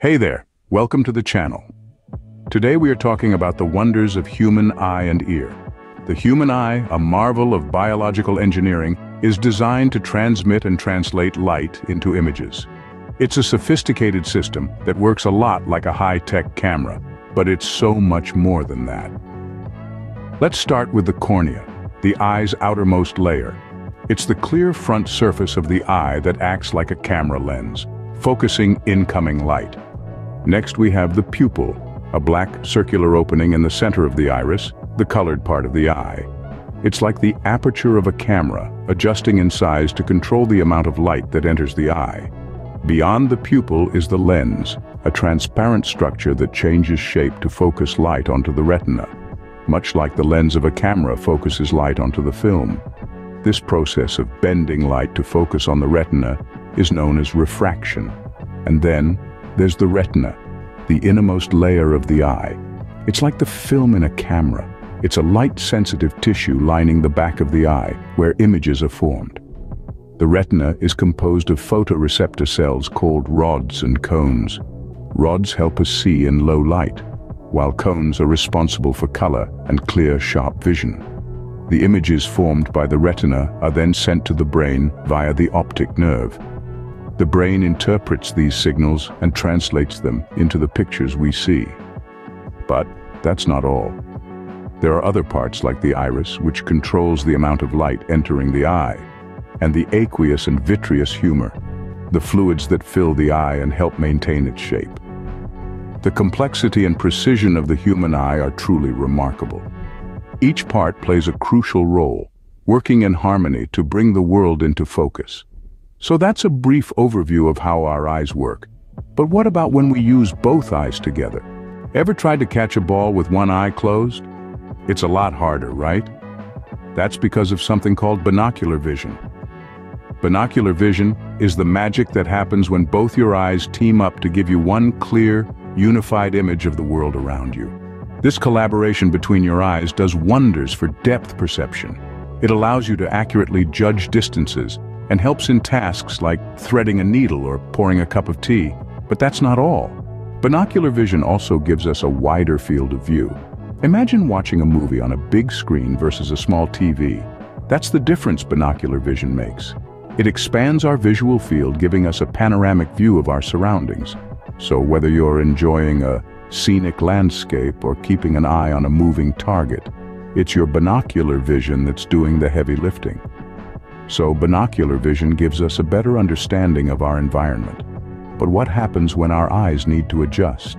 Hey there, welcome to the channel. Today we are talking about the wonders of human eye and ear. The human eye, a marvel of biological engineering, is designed to transmit and translate light into images. It's a sophisticated system that works a lot like a high-tech camera, but it's so much more than that. Let's start with the cornea, the eye's outermost layer. It's the clear front surface of the eye that acts like a camera lens, focusing incoming light. Next we have the pupil, a black circular opening in the center of the iris, the colored part of the eye. It's like the aperture of a camera, adjusting in size to control the amount of light that enters the eye. Beyond the pupil is the lens, a transparent structure that changes shape to focus light onto the retina, much like the lens of a camera focuses light onto the film. This process of bending light to focus on the retina is known as refraction. And then, there's the retina, the innermost layer of the eye. It's like the film in a camera. It's a light-sensitive tissue lining the back of the eye, where images are formed. The retina is composed of photoreceptor cells called rods and cones. Rods help us see in low light, while cones are responsible for color and clear, sharp vision. The images formed by the retina are then sent to the brain via the optic nerve. The brain interprets these signals and translates them into the pictures we see. But that's not all. There are other parts like the iris, which controls the amount of light entering the eye, and the aqueous and vitreous humor, the fluids that fill the eye and help maintain its shape. The complexity and precision of the human eye are truly remarkable. Each part plays a crucial role, working in harmony to bring the world into focus. So that's a brief overview of how our eyes work. But what about when we use both eyes together? Ever tried to catch a ball with one eye closed? It's a lot harder, right? That's because of something called binocular vision. Binocular vision is the magic that happens when both your eyes team up to give you one clear, unified image of the world around you. This collaboration between your eyes does wonders for depth perception. It allows you to accurately judge distances and helps in tasks like threading a needle or pouring a cup of tea. But that's not all. Binocular vision also gives us a wider field of view. Imagine watching a movie on a big screen versus a small TV. That's the difference binocular vision makes. It expands our visual field, giving us a panoramic view of our surroundings. So whether you're enjoying a scenic landscape or keeping an eye on a moving target, it's your binocular vision that's doing the heavy lifting. So binocular vision gives us a better understanding of our environment. But what happens when our eyes need to adjust?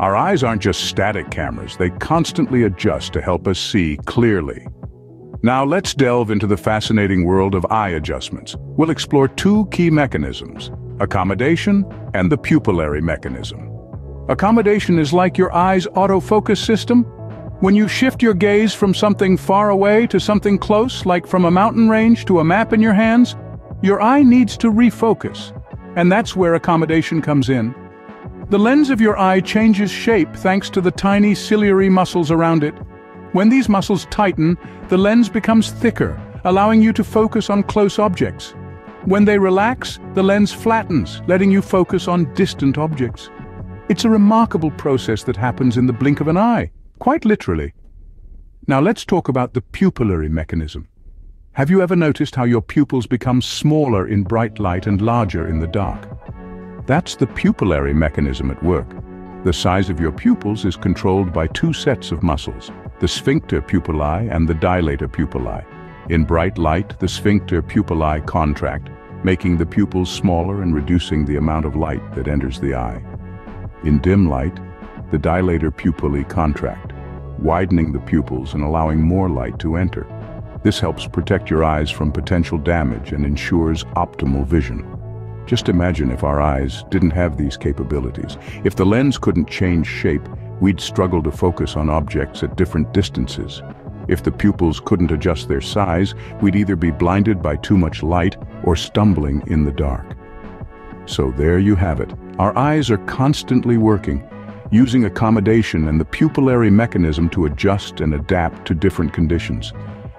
Our eyes aren't just static cameras, they constantly adjust to help us see clearly. Now let's delve into the fascinating world of eye adjustments. We'll explore two key mechanisms, accommodation and the pupillary mechanism. Accommodation is like your eye's autofocus system. When you shift your gaze from something far away to something close, like from a mountain range to a map in your hands, your eye needs to refocus. And that's where accommodation comes in. The lens of your eye changes shape thanks to the tiny ciliary muscles around it. When these muscles tighten, the lens becomes thicker, allowing you to focus on close objects. When they relax, the lens flattens, letting you focus on distant objects. It's a remarkable process that happens in the blink of an eye, quite literally. Now let's talk about the pupillary mechanism. Have you ever noticed how your pupils become smaller in bright light and larger in the dark? That's the pupillary mechanism at work. The size of your pupils is controlled by two sets of muscles, the sphincter pupillae and the dilator pupillae. In bright light, the sphincter pupillae contract, making the pupils smaller and reducing the amount of light that enters the eye. In dim light, the dilator pupillae contract, widening the pupils and allowing more light to enter. This helps protect your eyes from potential damage and ensures optimal vision. Just imagine if our eyes didn't have these capabilities. If the lens couldn't change shape, we'd struggle to focus on objects at different distances. If the pupils couldn't adjust their size, we'd either be blinded by too much light or stumbling in the dark. So there you have it. Our eyes are constantly working, using accommodation and the pupillary mechanism to adjust and adapt to different conditions.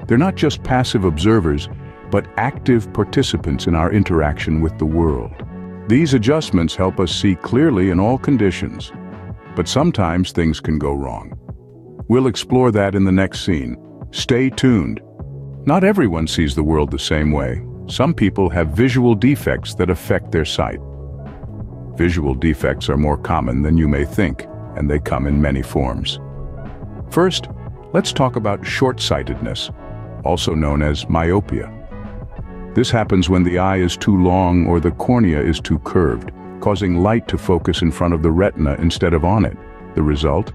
They're not just passive observers, but active participants in our interaction with the world. These adjustments help us see clearly in all conditions, but sometimes things can go wrong. We'll explore that in the next scene. Stay tuned. Not everyone sees the world the same way. Some people have visual defects that affect their sight. Visual defects are more common than you may think, and they come in many forms. First, let's talk about short-sightedness, also known as myopia. This happens when the eye is too long or the cornea is too curved, causing light to focus in front of the retina instead of on it. The result?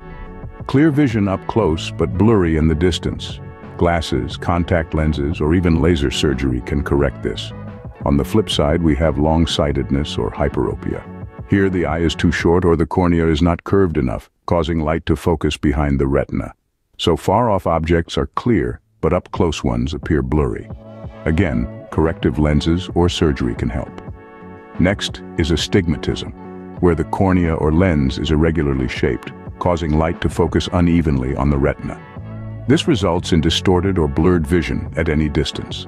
Clear vision up close but blurry in the distance. Glasses, contact lenses, or even laser surgery can correct this. On the flip side, we have long-sightedness or hyperopia. Here, the eye is too short or the cornea is not curved enough, causing light to focus behind the retina. So far-off objects are clear, but up-close ones appear blurry. Again, corrective lenses or surgery can help. Next is astigmatism, where the cornea or lens is irregularly shaped, causing light to focus unevenly on the retina. This results in distorted or blurred vision at any distance.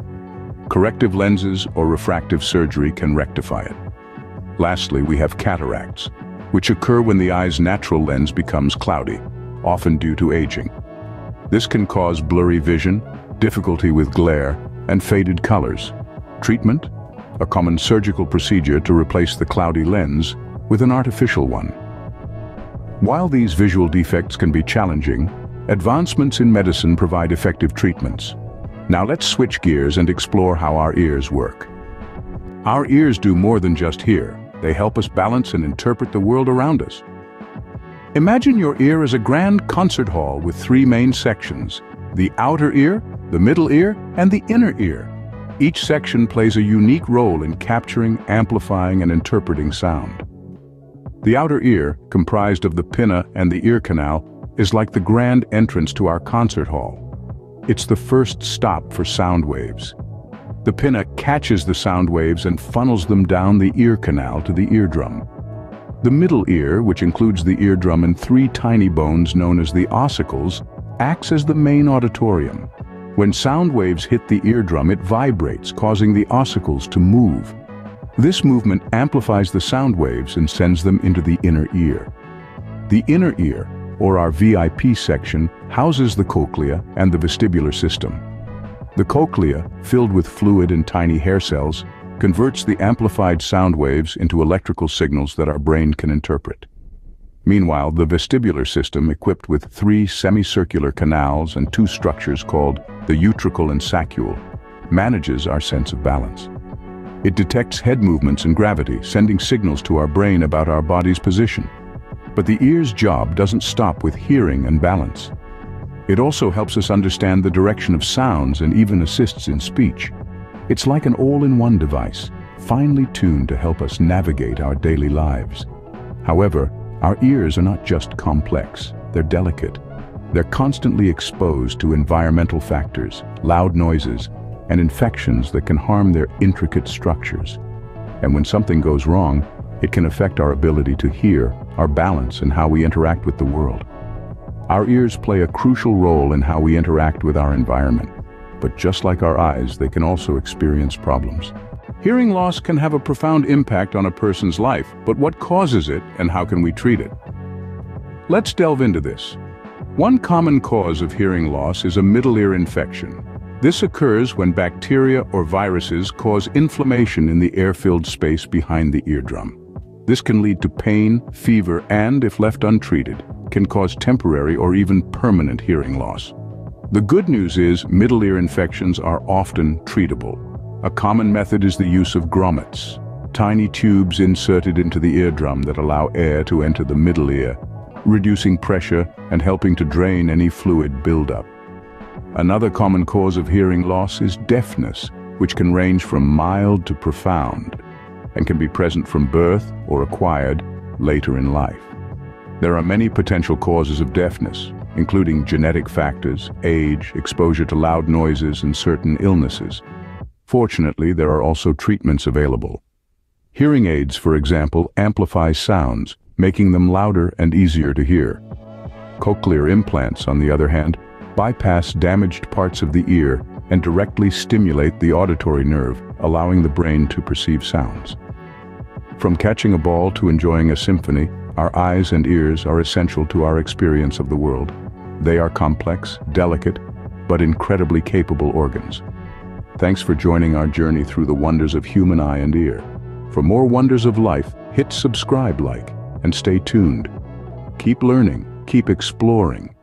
Corrective lenses or refractive surgery can rectify it. Lastly, we have cataracts, which occur when the eye's natural lens becomes cloudy, often due to aging. This can cause blurry vision, difficulty with glare, and faded colors. Treatment? A common surgical procedure to replace the cloudy lens with an artificial one. While these visual defects can be challenging, advancements in medicine provide effective treatments. Now let's switch gears and explore how our ears work. Our ears do more than just hear. They help us balance and interpret the world around us. Imagine your ear as a grand concert hall with three main sections, the outer ear, the middle ear, and the inner ear. Each section plays a unique role in capturing, amplifying, and interpreting sound. The outer ear, comprised of the pinna and the ear canal, is like the grand entrance to our concert hall. It's the first stop for sound waves. The pinna catches the sound waves and funnels them down the ear canal to the eardrum. The middle ear, which includes the eardrum and three tiny bones known as the ossicles, acts as the main auditorium. When sound waves hit the eardrum, it vibrates, causing the ossicles to move. This movement amplifies the sound waves and sends them into the inner ear. The inner ear, or our VIP section, houses the cochlea and the vestibular system. The cochlea, filled with fluid and tiny hair cells, converts the amplified sound waves into electrical signals that our brain can interpret. Meanwhile, the vestibular system, equipped with three semicircular canals and two structures called the utricle and saccule, manages our sense of balance. It detects head movements and gravity, sending signals to our brain about our body's position. But the ear's job doesn't stop with hearing and balance. It also helps us understand the direction of sounds and even assists in speech. It's like an all-in-one device, finely tuned to help us navigate our daily lives. However, our ears are not just complex, they're delicate. They're constantly exposed to environmental factors, loud noises, and infections that can harm their intricate structures. And when something goes wrong, it can affect our ability to hear, our balance, and how we interact with the world. Our ears play a crucial role in how we interact with our environment. But just like our eyes, they can also experience problems. Hearing loss can have a profound impact on a person's life, but what causes it and how can we treat it? Let's delve into this. One common cause of hearing loss is a middle ear infection, this occurs when bacteria or viruses cause inflammation in the air-filled space behind the eardrum. This can lead to pain, fever, and, if left untreated, can cause temporary or even permanent hearing loss. The good news is middle ear infections are often treatable. A common method is the use of grommets, tiny tubes inserted into the eardrum that allow air to enter the middle ear, reducing pressure and helping to drain any fluid buildup. Another common cause of hearing loss is deafness, which can range from mild to profound and can be present from birth or acquired later in life. There are many potential causes of deafness, including genetic factors, age, exposure to loud noises, and certain illnesses. Fortunately, there are also treatments available. Hearing aids, for example, amplify sounds, making them louder and easier to hear. Cochlear implants, on the other hand, bypass damaged parts of the ear and directly stimulate the auditory nerve, allowing the brain to perceive sounds. From catching a ball to enjoying a symphony, our eyes and ears are essential to our experience of the world. They are complex, delicate, but incredibly capable organs. Thanks for joining our journey through the wonders of human eye and ear. For more wonders of life, hit subscribe like and stay tuned. Keep learning, keep exploring,